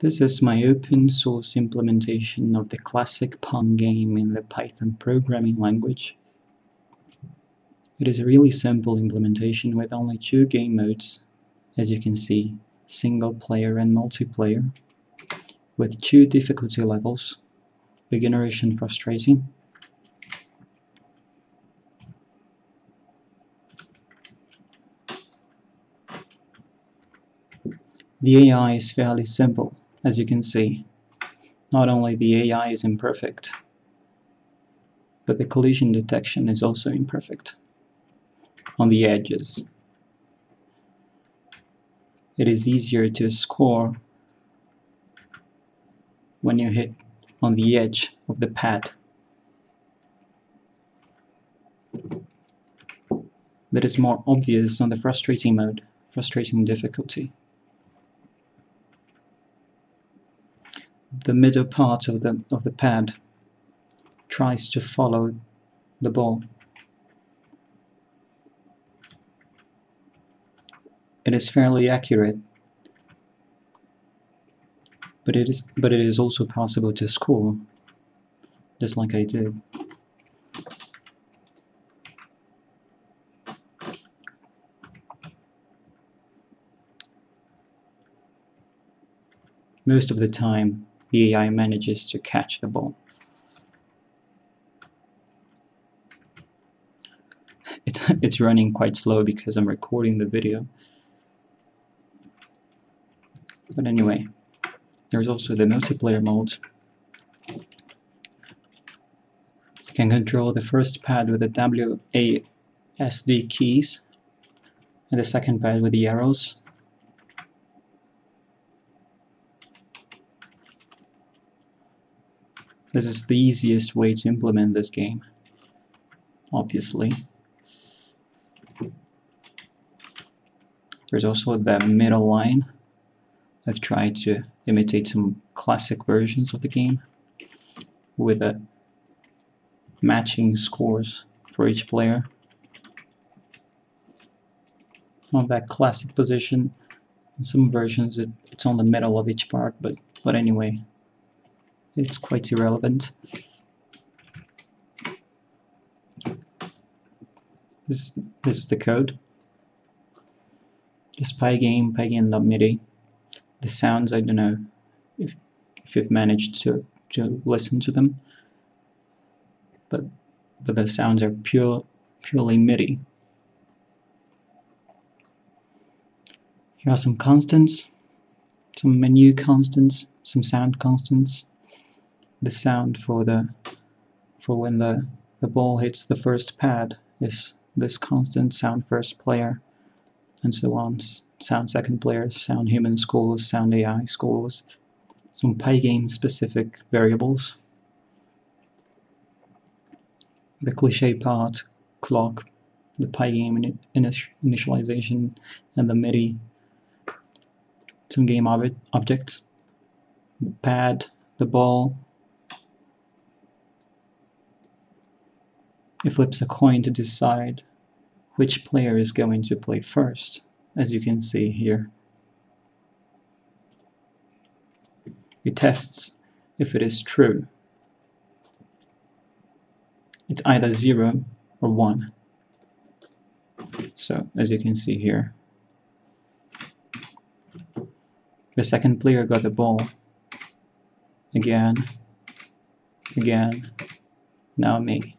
This is my open source implementation of the classic Pong game in the Python programming language. It is a really simple implementation with only two game modes, as you can see, single player and multiplayer, with two difficulty levels, beginnerish and frustrating. The AI is fairly simple as you can see, not only the AI is imperfect, but the collision detection is also imperfect on the edges. It is easier to score when you hit on the edge of the pad. That is more obvious on the frustrating mode, frustrating difficulty. The middle part of the of the pad tries to follow the ball. It is fairly accurate, but it is but it is also possible to score, just like I did. Most of the time, the AI manages to catch the ball. It's, it's running quite slow because I'm recording the video. But anyway, there's also the multiplayer mode. You can control the first pad with the WASD keys and the second pad with the arrows This is the easiest way to implement this game, obviously. There's also the middle line. I've tried to imitate some classic versions of the game with a matching scores for each player. On that classic position, in some versions it, it's on the middle of each part, but, but anyway, it's quite irrelevant. This, this is the code. This pygame, pygame.midi. The sounds, I don't know if, if you've managed to, to listen to them, but, but the sounds are pure, purely MIDI. Here are some constants, some menu constants, some sound constants the sound for the for when the the ball hits the first pad is this constant sound first player and so on. Sound second player sound human scores sound AI scores some pygame specific variables. The cliche part clock the pygame initialization and the MIDI some game ob objects the pad the ball He flips a coin to decide which player is going to play first, as you can see here. It tests if it is true. It's either 0 or 1. So, as you can see here, the second player got the ball. Again, again, now me.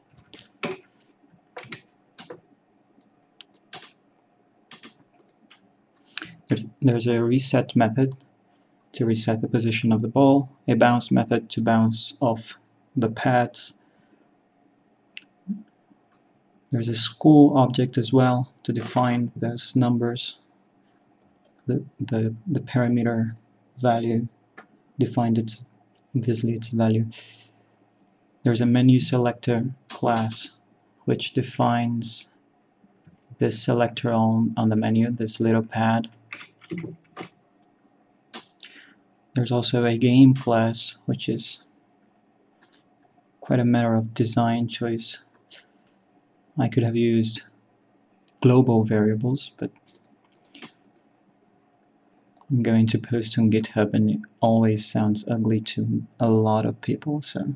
There's, there's a reset method to reset the position of the ball, a bounce method to bounce off the pads. There's a score object as well to define those numbers. The, the, the parameter value defined its obviously its value. There's a menu selector class which defines this selector on, on the menu, this little pad there's also a game class, which is quite a matter of design choice. I could have used global variables, but I'm going to post on GitHub and it always sounds ugly to a lot of people, so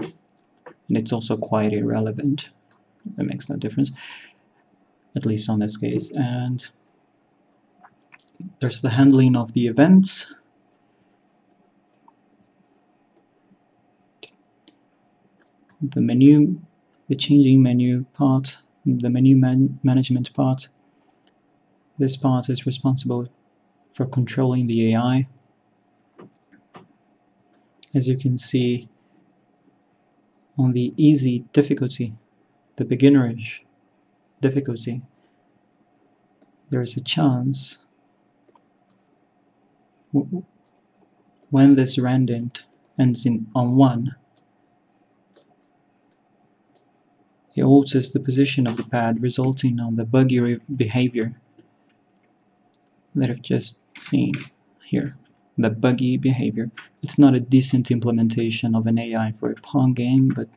and it's also quite irrelevant. It makes no difference, at least on this case. And there's the handling of the events. The menu, the changing menu part, the menu man management part. This part is responsible for controlling the AI. As you can see on the easy difficulty, the beginnerish difficulty, there is a chance when this randint ends in on 1, it alters the position of the pad, resulting on the buggy behavior that I've just seen here. The buggy behavior. It's not a decent implementation of an AI for a Pong game, but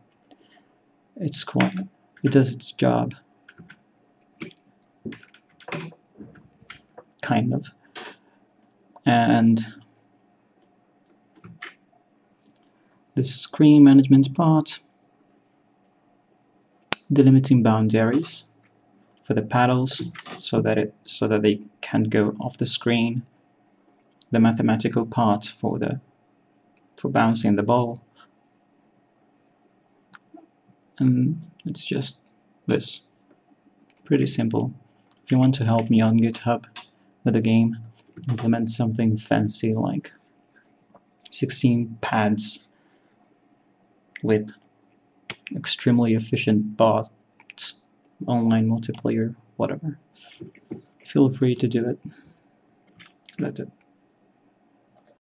it's quite, it does its job. Kind of. And the screen management part, delimiting boundaries for the paddles so that it so that they can't go off the screen. The mathematical part for the for bouncing the ball. And it's just this. Pretty simple. If you want to help me on github with the game implement something fancy like 16 pads with extremely efficient bots online multiplayer, whatever. Feel free to do it. That's it.